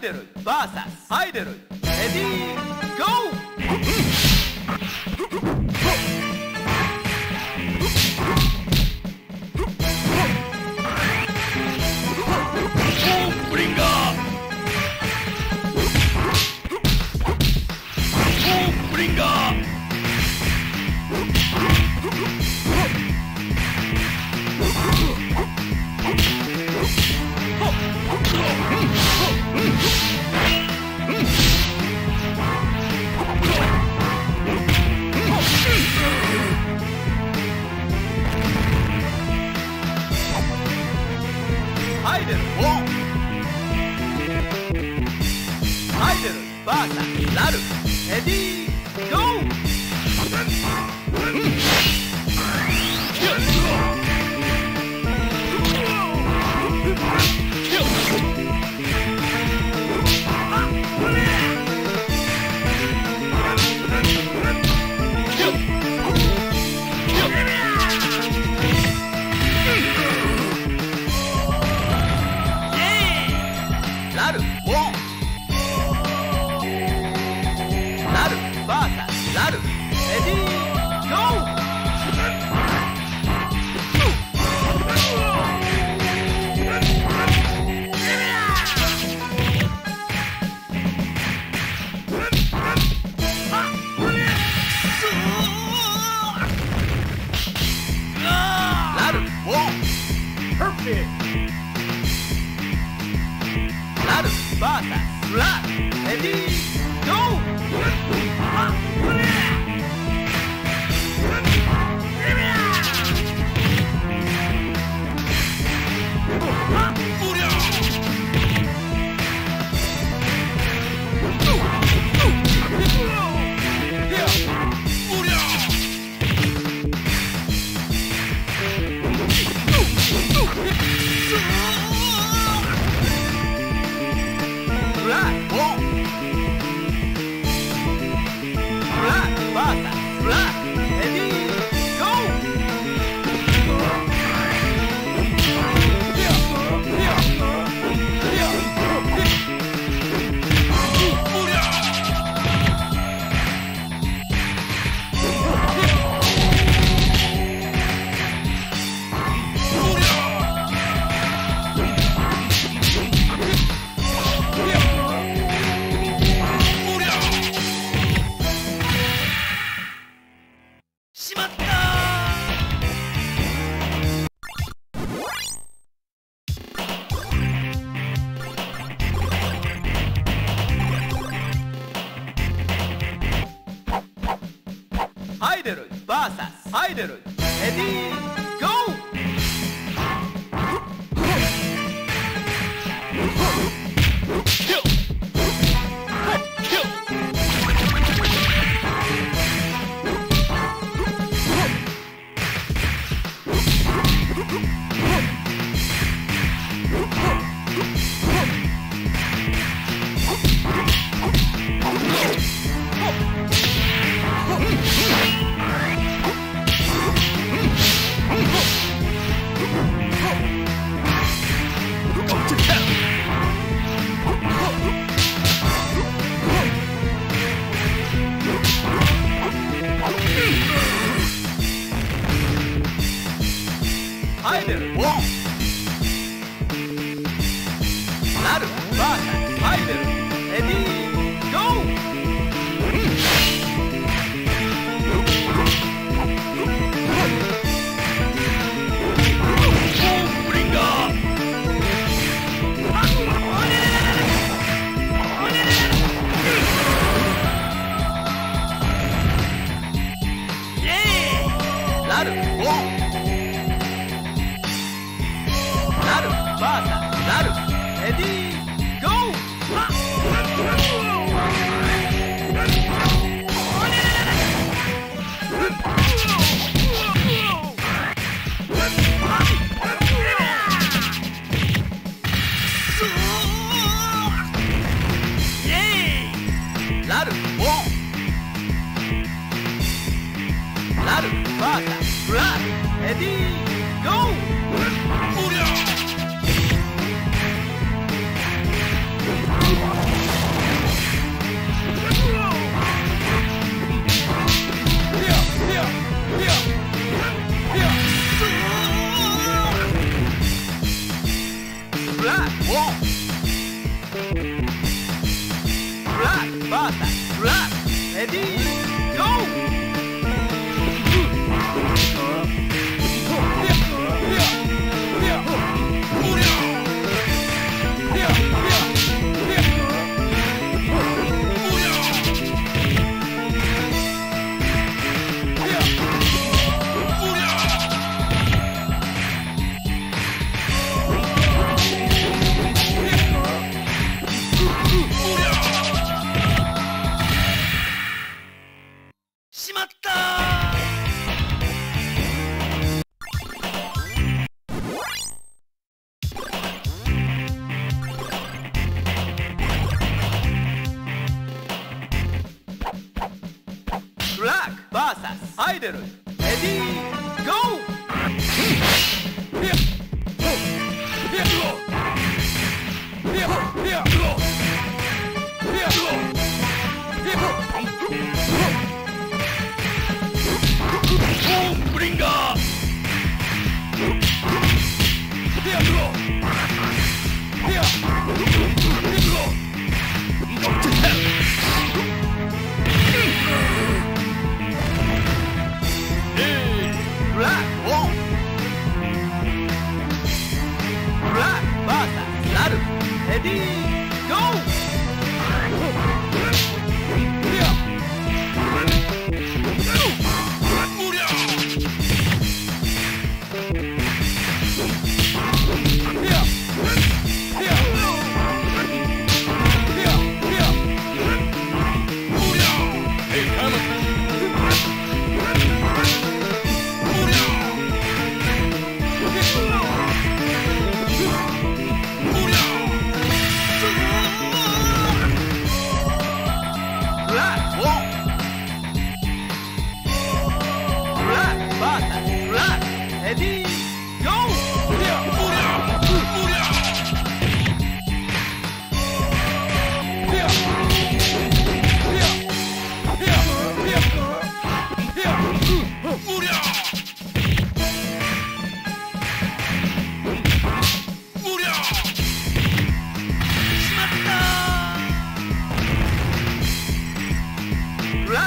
バデル VS アイデルレディーゴーアイドル VS アイドルエディー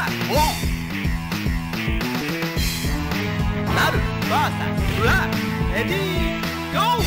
I want. Naru versus Fly. Ready, go!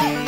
Yeah.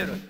Primeiro,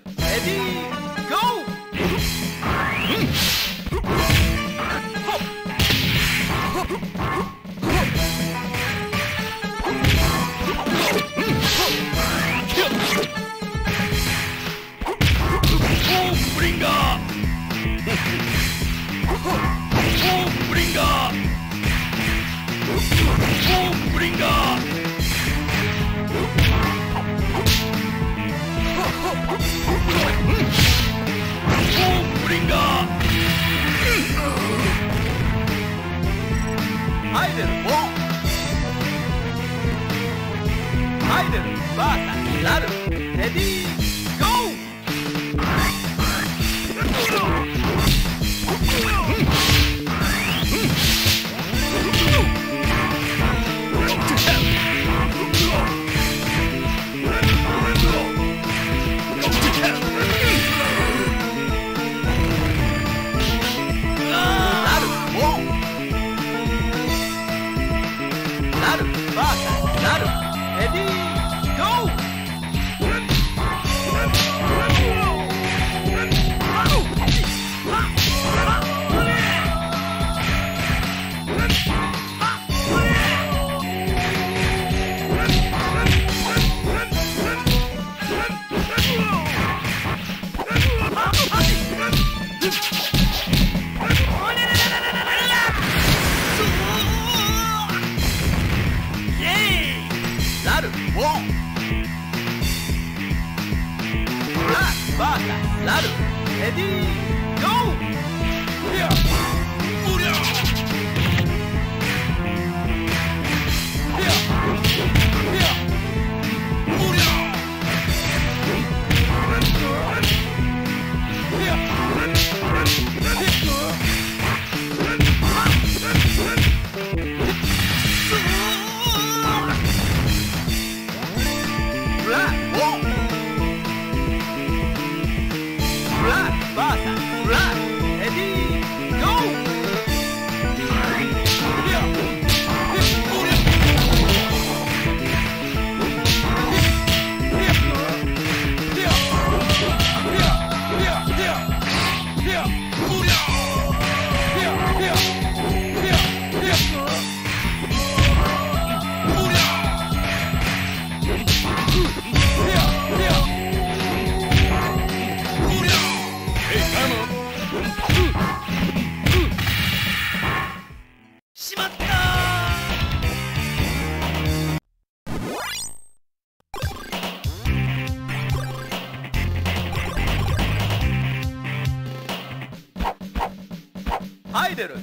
イドル VS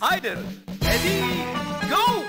アイドルレディーゴー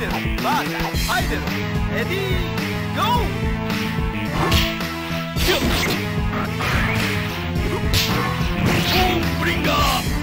Haydi, bak, haydi. Ready, go. up!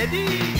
Eddie.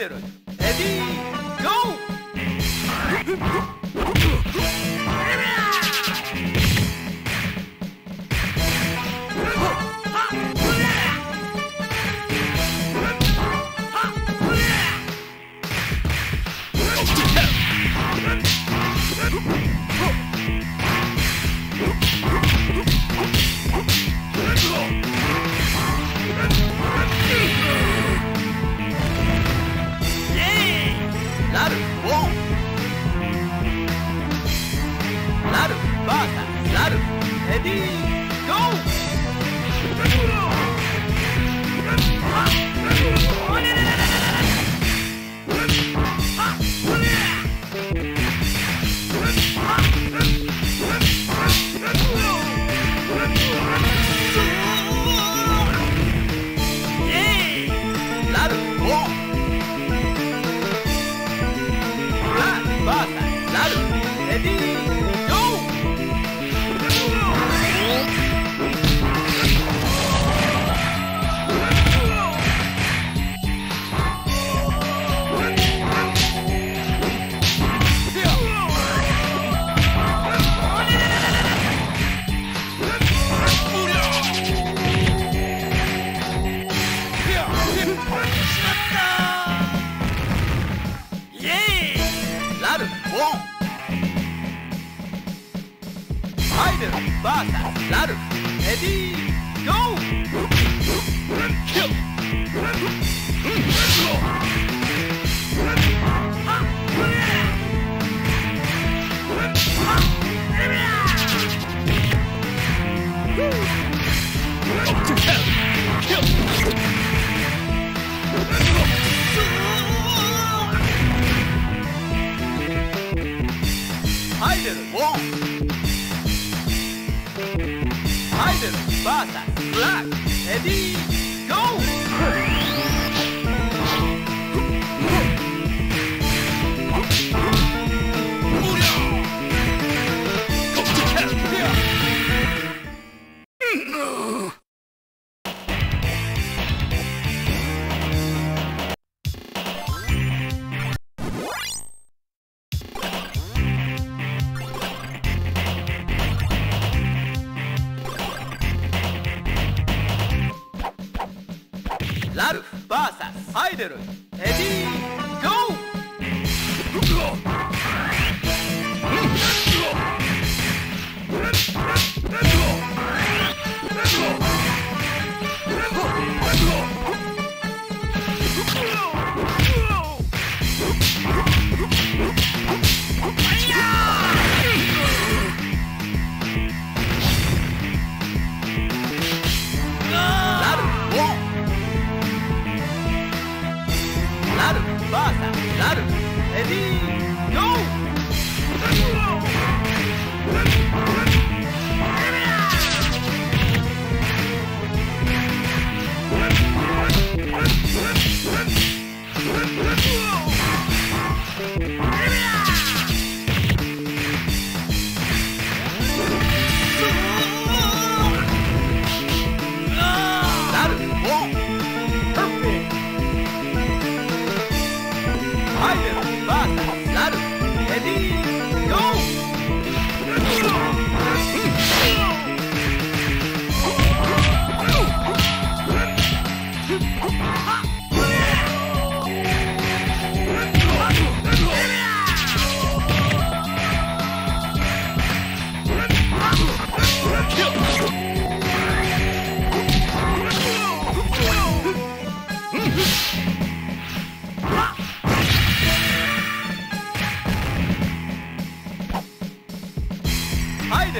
VS ハイド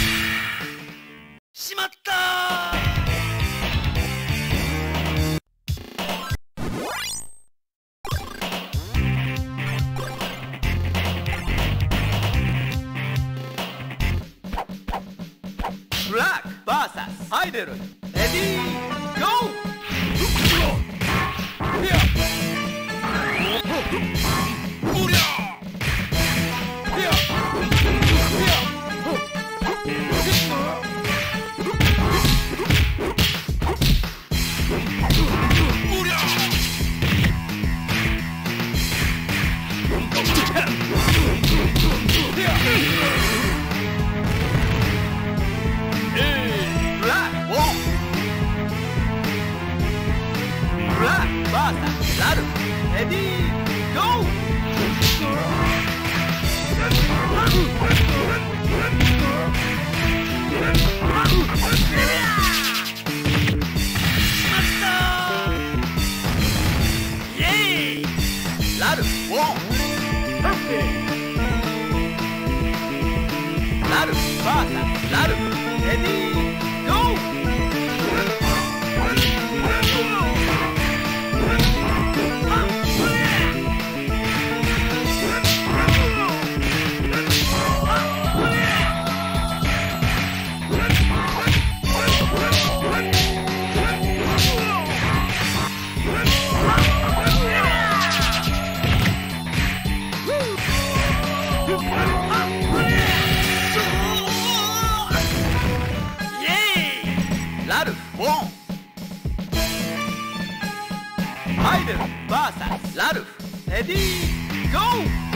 なるラルフ。ァーザなレディー。イドルラルフレディーゴー